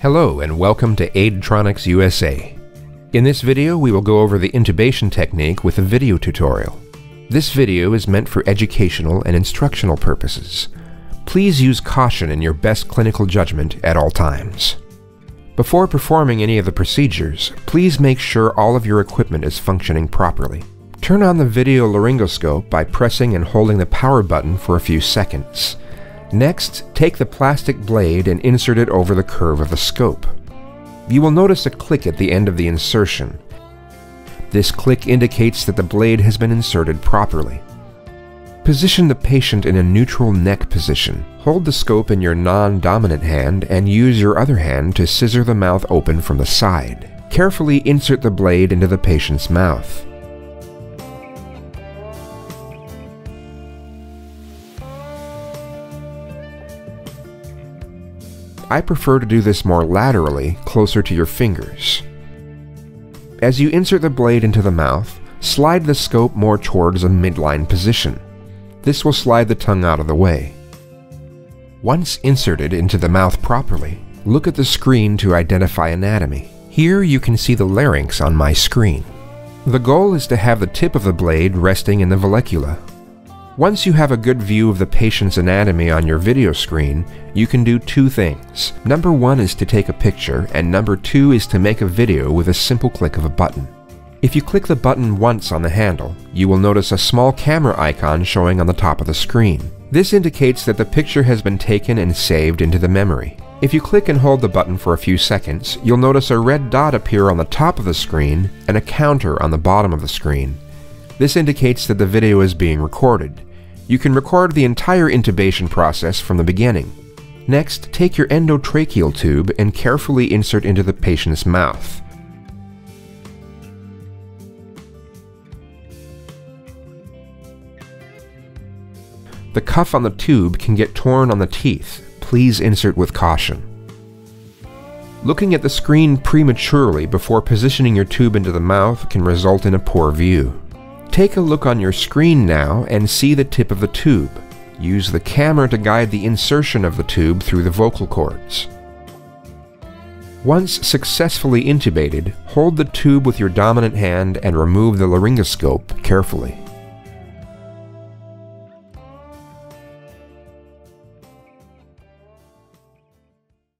Hello and welcome to Aidtronix USA. In this video we will go over the intubation technique with a video tutorial. This video is meant for educational and instructional purposes. Please use caution in your best clinical judgment at all times. Before performing any of the procedures, please make sure all of your equipment is functioning properly. Turn on the video laryngoscope by pressing and holding the power button for a few seconds. Next, take the plastic blade and insert it over the curve of the scope. You will notice a click at the end of the insertion. This click indicates that the blade has been inserted properly. Position the patient in a neutral neck position. Hold the scope in your non-dominant hand and use your other hand to scissor the mouth open from the side. Carefully insert the blade into the patient's mouth. I prefer to do this more laterally, closer to your fingers. As you insert the blade into the mouth, slide the scope more towards a midline position. This will slide the tongue out of the way. Once inserted into the mouth properly, look at the screen to identify anatomy. Here you can see the larynx on my screen. The goal is to have the tip of the blade resting in the vallecula, once you have a good view of the patient's anatomy on your video screen, you can do two things. Number one is to take a picture, and number two is to make a video with a simple click of a button. If you click the button once on the handle, you will notice a small camera icon showing on the top of the screen. This indicates that the picture has been taken and saved into the memory. If you click and hold the button for a few seconds, you'll notice a red dot appear on the top of the screen and a counter on the bottom of the screen. This indicates that the video is being recorded. You can record the entire intubation process from the beginning. Next, take your endotracheal tube and carefully insert into the patient's mouth. The cuff on the tube can get torn on the teeth. Please insert with caution. Looking at the screen prematurely before positioning your tube into the mouth can result in a poor view. Take a look on your screen now and see the tip of the tube. Use the camera to guide the insertion of the tube through the vocal cords. Once successfully intubated, hold the tube with your dominant hand and remove the laryngoscope carefully.